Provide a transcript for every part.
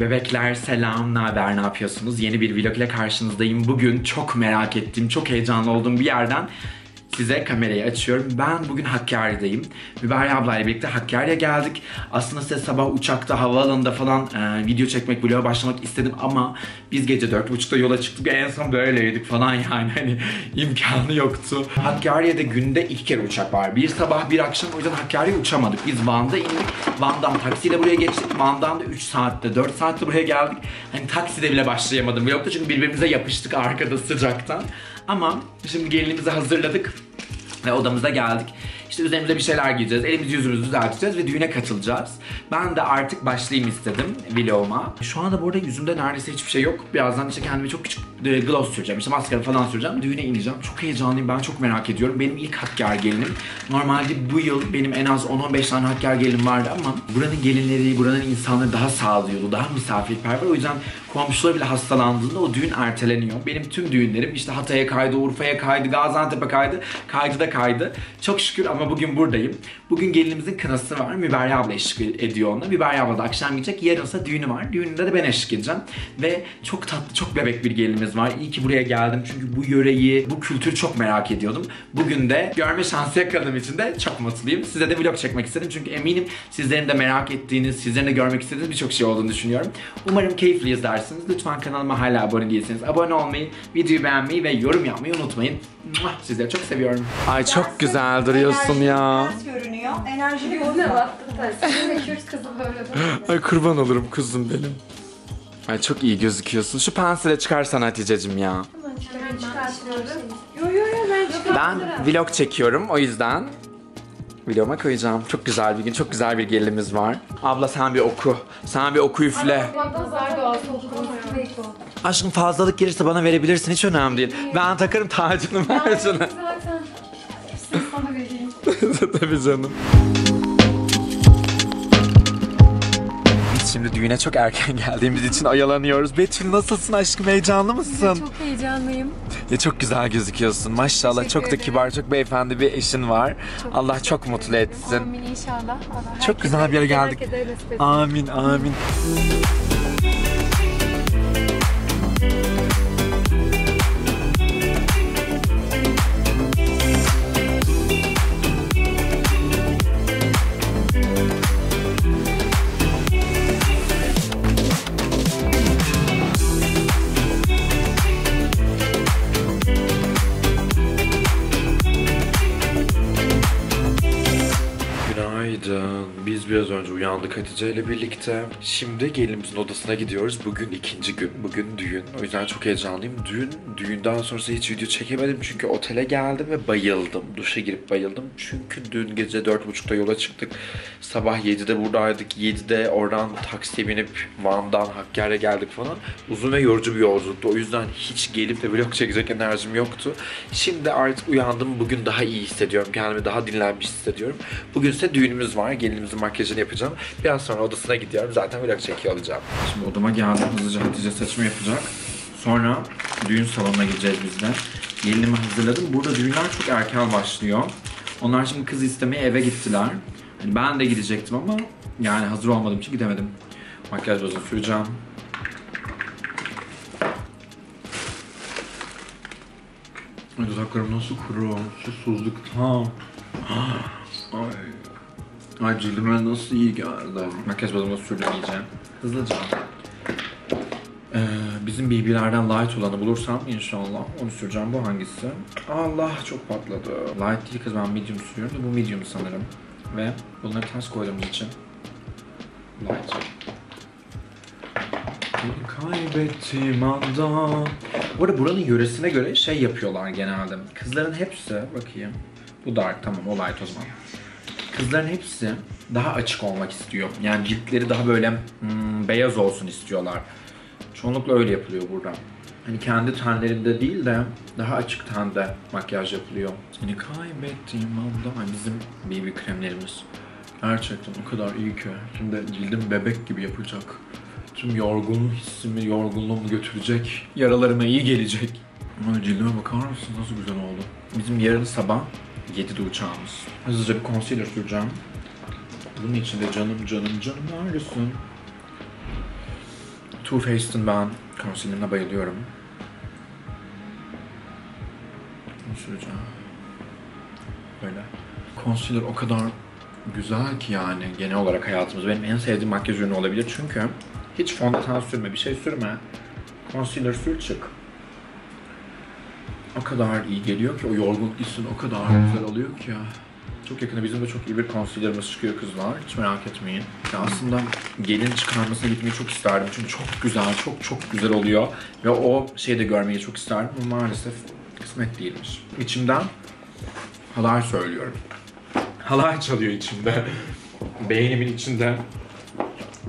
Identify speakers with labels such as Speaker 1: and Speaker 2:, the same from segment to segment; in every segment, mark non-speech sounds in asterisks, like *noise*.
Speaker 1: Bebekler selam, ne haber, ne yapıyorsunuz? Yeni bir vlog ile karşınızdayım. Bugün çok merak ettiğim, çok heyecanlı olduğum bir yerden size kamerayı açıyorum. Ben bugün Hakkari'deyim. Mübarek ablayla birlikte Hakkari'ye geldik. Aslında size sabah uçakta, havaalanında falan e, video çekmek, vloga başlamak istedim ama biz gece 4.30'da yola çıktık. En son böyleydik falan yani *laughs* hani imkanı yoktu. Hakkari'ye de günde iki kere uçak var. Bir sabah, bir akşam. O yüzden Hakkari'ye uçamadık. Biz Van'da indik. Van'dan taksiyle buraya geçtik. Van'dan da 3 saatte, 4 saatte buraya geldik. Hani takside bile başlayamadım vlogda çünkü birbirimize yapıştık arkada sıcaktan. Ama şimdi gelinimizi hazırladık ve odamıza geldik. İşte üzerimize bir şeyler giyeceğiz, elimizi yüzümüzü düzelteceğiz ve düğüne katılacağız. Ben de artık başlayayım istedim vloguma. Şu anda burada yüzümde neredeyse hiçbir şey yok. Birazdan işte kendime çok küçük e, gloss süreceğim, işte maskara falan süreceğim. Düğüne ineceğim. Çok heyecanlıyım, ben çok merak ediyorum. Benim ilk Hakkari gelinim. Normalde bu yıl benim en az 10-15 tane Hakkari gelinim vardı ama buranın gelinleri, buranın insanları daha sağlıyordu, daha misafirperver. O yüzden komşular bile hastalandığında o düğün erteleniyor. Benim tüm düğünlerim işte Hatay'a kaydı, Urfa'ya kaydı, Gaziantep'e kaydı. Kaydı da kaydı. Çok şükür ama bugün buradayım. Bugün gelinimizin kınası var. Müberya abla eşlik ediyor onunla. Müberya abla da akşam gidecek. Yarınsa düğünü var. Düğününde de ben eşlik edeceğim. Ve çok tatlı, çok bebek bir gelinimiz var. İyi ki buraya geldim. Çünkü bu yöreyi, bu kültürü çok merak ediyordum. Bugün de görme şansı yakaladığım için de çok mutluyum. Size de vlog çekmek istedim. Çünkü eminim sizlerin de merak ettiğiniz, sizlerin de görmek istediğiniz birçok şey olduğunu düşünüyorum. Umarım keyifli izlersiniz. Lütfen kanalıma hala abone değilseniz abone olmayı, videoyu beğenmeyi ve yorum yapmayı unutmayın. Sizleri çok seviyorum. Ay çok güzel duruyorsun ya.
Speaker 2: Ters görünüyor. Enerji
Speaker 3: Ne baktın tersi? Meşhur kızım böyle.
Speaker 1: Ay kurban olurum kuzum benim. Ay çok iyi gözüküyorsun. Şu pensile çıkarsan Hatice'cim ya.
Speaker 3: Ben çıkartıyorum.
Speaker 2: Yo yo yo ben çıkarım.
Speaker 1: Ben vlog çekiyorum o yüzden vloguma koyacağım. Çok güzel bir gün, çok güzel bir gelinimiz var. Abla sen bir oku. Sen bir oku üfle. Aşkım fazlalık gelirse bana verebilirsin hiç önemli değil. Ben takarım tacını şunu.
Speaker 3: Zaten sana vereyim. *laughs*
Speaker 1: Tabii canım. Biz şimdi düğüne çok erken *laughs* geldiğimiz için oyalanıyoruz. Betül nasılsın aşkım heyecanlı mısın?
Speaker 3: Çok heyecanlıyım.
Speaker 1: Ya çok güzel gözüküyorsun. Maşallah
Speaker 3: Teşekkür
Speaker 1: çok da
Speaker 3: ederim.
Speaker 1: kibar, çok beyefendi bir eşin var. Allah çok mutlu etsin.
Speaker 3: Amin inşallah. Allah
Speaker 1: Çok güzel bir yere geldik. Amin, amin. Uyandık Hatice ile birlikte. Şimdi gelinimizin odasına gidiyoruz. Bugün ikinci gün. Bugün düğün. O yüzden çok heyecanlıyım. Düğün, düğünden sonrası hiç video çekemedim. Çünkü otele geldim ve bayıldım. Duşa girip bayıldım. Çünkü dün gece 4.30'da yola çıktık. Sabah 7'de buradaydık. 7'de oradan taksiye binip Van'dan Hakkari'ye geldik falan. Uzun ve yorucu bir yolculuktu. O yüzden hiç gelip de vlog çekecek enerjim yoktu. Şimdi artık uyandım. Bugün daha iyi hissediyorum. Kendimi daha dinlenmiş hissediyorum. Bugün ise düğünümüz var. Gelinimizin makyajını yapacağım. Biraz sonra odasına gidiyorum. Zaten vlog çekiyor olacağım. Şimdi odama geldim. Hızlıca Hatice saçımı yapacak. Sonra düğün salonuna gideceğiz biz de. Gelinimi hazırladım. Burada düğünler çok erken başlıyor. Onlar şimdi kız istemeye eve gittiler. Hani ben de gidecektim ama yani hazır olmadığım için gidemedim. Makyaj bazını süreceğim. Dudaklarım nasıl kuru, susuzluktan. *gasps* Ay. Ay cildime nasıl iyi geldi. Makyaj bazımı sürdüm iyice. Hızlıca. Ee, bizim BB'lerden light olanı bulursam inşallah onu süreceğim. Bu hangisi? Allah çok patladı. Light değil kız ben medium sürüyorum da bu medium sanırım. Ve bunları ters koyduğumuz için light. Beni kaybettiğim anda. Bu arada buranın yöresine göre şey yapıyorlar genelde. Kızların hepsi, bakayım. Bu dark tamam o light o zaman. Kızların hepsi daha açık olmak istiyor. Yani ciltleri daha böyle hmm, beyaz olsun istiyorlar. Çoğunlukla öyle yapılıyor burada. Hani kendi tenlerinde değil de daha açık tende makyaj yapılıyor. Seni kaybettiğim anda bizim BB kremlerimiz. Gerçekten o kadar iyi ki. Şimdi cildim bebek gibi yapacak. Tüm yorgun hissimi, yorgunluğumu götürecek. Yaralarıma iyi gelecek. Ay cildime bakar mısın? Nasıl güzel oldu. Bizim yarın sabah 7'de uçağımız. Hızlıca bir concealer süreceğim. Bunun içinde canım canım canım neredesin? Too Faced'in ben concealer'ına bayılıyorum. Bunu süreceğim. Böyle. Concealer o kadar güzel ki yani genel olarak hayatımızda. Benim en sevdiğim makyaj ürünü olabilir çünkü hiç fondöten sürme, bir şey sürme. Concealer sür çık. O kadar iyi geliyor ki o yorgunluk hissini o kadar güzel alıyor ki ya. Çok yakında bizim de çok iyi bir concealer'ımız çıkıyor kızlar. Hiç merak etmeyin. Ya aslında gelin çıkarmasına gitmeyi çok isterdim. Çünkü çok güzel, çok çok güzel oluyor. Ve o şeyi de görmeyi çok isterdim ama maalesef kısmet değilmiş. İçimden halay söylüyorum. Halay çalıyor içimde. Beynimin içinde.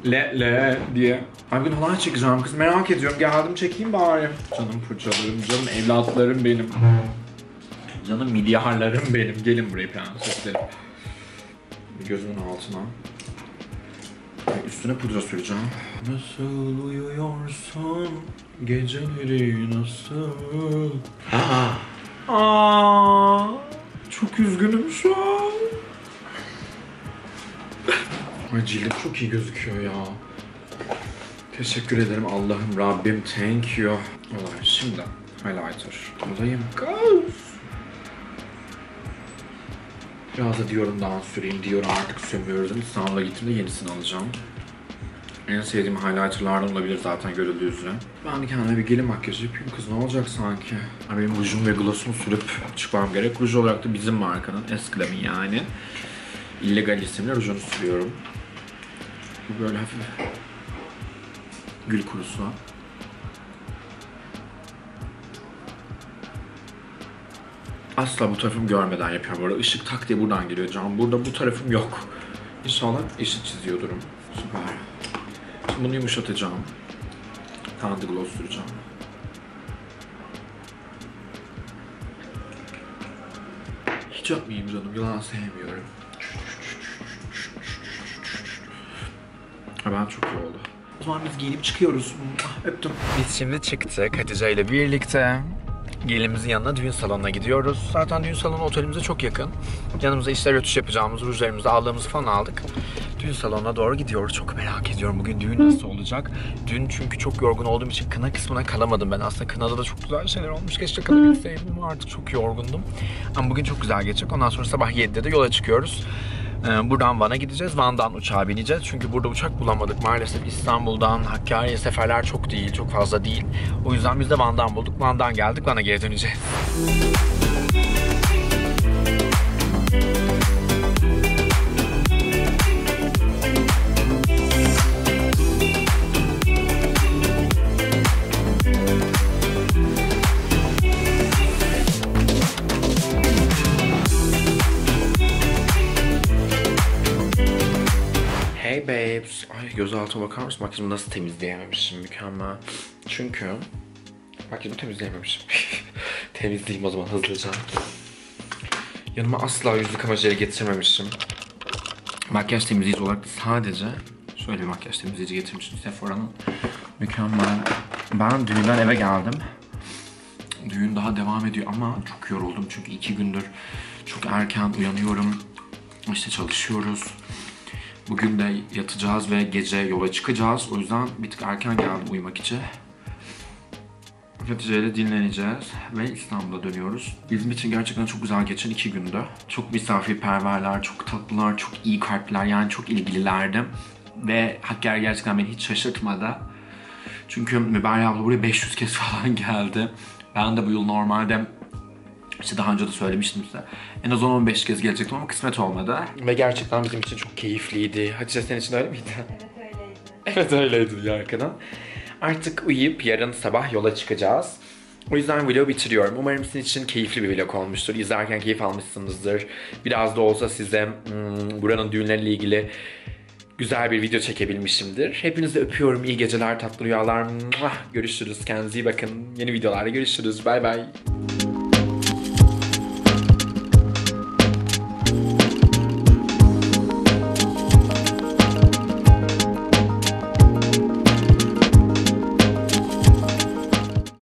Speaker 1: Le le diye. Ay bugün halay çekeceğim kız merak ediyorum. Geldim çekeyim bari. Canım fırçalarım, canım evlatlarım benim. Canım milyarlarım benim. Gelin buraya prenseslerim. Gözümün altına. Ay, Üstüne pudra süreceğim. Nasıl uyuyorsun? Geceleri nasıl? Aa, çok üzgünüm şu an. Ay cildim çok iyi gözüküyor ya. Teşekkür ederim Allah'ım Rabbim thank you. Olay şimdi highlighter. Buradayım. Kız. Biraz da diyorumdan süreyim. Diyor artık sürmüyorum. İstanbul'a gittiğimde yenisini alacağım. En sevdiğim highlighterlardan olabilir zaten görüldüğü üzere. Ben kendime bir gelin makyajı yapayım kız ne olacak sanki? Ha, Benim rujum ve glossumu sürüp çıkmam gerek. Ruj olarak da bizim markanın Esklem'in yani. illegal isimli rujunu sürüyorum. Bu böyle hafif gül kurusu. Asla bu tarafım görmeden yapıyorum. Burada ışık tak diye buradan geliyor cam. Burada bu tarafım yok. İnşallah eşit çiziyordurum. Süper. Şimdi bunu yumuşatacağım. Tandy gloss süreceğim. Hiç yapmayayım canım. Yalan sevmiyorum. Ben çok iyi oldu. O zaman biz giyinip çıkıyoruz. Ah, Öptüm. Biz şimdi çıktık Hatice ile birlikte. Gelinimizin yanına düğün salonuna gidiyoruz. Zaten düğün salonu otelimize çok yakın. Yanımıza işler ötüş yapacağımız, rujlarımızı aldığımızı falan aldık. Düğün salonuna doğru gidiyoruz. Çok merak ediyorum bugün düğün nasıl olacak. Dün çünkü çok yorgun olduğum için kına kısmına kalamadım ben. Aslında kınada da çok güzel şeyler olmuş. Keşke kalabilseydim ama artık çok yorgundum. Ama bugün çok güzel geçecek. Ondan sonra sabah 7'de de yola çıkıyoruz. Ee, Buradan Van'a gideceğiz. Van'dan uçağa bineceğiz. Çünkü burada uçak bulamadık. Maalesef İstanbul'dan Hakkari'ye seferler çok değil, çok fazla değil. O yüzden biz de Van'dan bulduk. Van'dan geldik. Van'a geri döneceğiz. Gözaltı bakar mısın? Makyajımı nasıl temizleyememişim mükemmel. Çünkü makyajımı temizleyememişim. *laughs* Temizleyeyim o zaman hızlıca. Yanıma asla yüz yıkama jeli getirmemişim. Makyaj temizleyici olarak sadece şöyle bir makyaj temizleyici getirmişim Sephora'nın. Mükemmel. Ben düğünden eve geldim. Düğün daha devam ediyor ama çok yoruldum çünkü iki gündür çok erken uyanıyorum. İşte çalışıyoruz. Bugün de yatacağız ve gece yola çıkacağız. O yüzden bir tık erken geldim uyumak için. Hatice ile dinleneceğiz ve İstanbul'a dönüyoruz. Bizim için gerçekten çok güzel geçen iki gündü. Çok misafirperverler, çok tatlılar, çok iyi kalpler yani çok ilgililerdi. Ve Hakkari gerçekten beni hiç şaşırtmadı. Çünkü Müberra abla buraya 500 kez *laughs* falan geldi. Ben de bu yıl normalde işte daha önce de söylemiştim size. En az 10-15 kez gelecektim ama kısmet olmadı. Ve gerçekten bizim için çok keyifliydi. Hatice senin için öyle miydi? Evet öyleydi *laughs* ya arkadan. Artık uyuyup yarın sabah yola çıkacağız. O yüzden vlogu bitiriyorum. Umarım sizin için keyifli bir vlog olmuştur. İzlerken keyif almışsınızdır. Biraz da olsa size hmm, buranın düğünleriyle ilgili güzel bir video çekebilmişimdir. Hepinizi öpüyorum. İyi geceler, tatlı rüyalar. Görüşürüz. Kendinize iyi bakın. Yeni videolarda görüşürüz. Bay bay.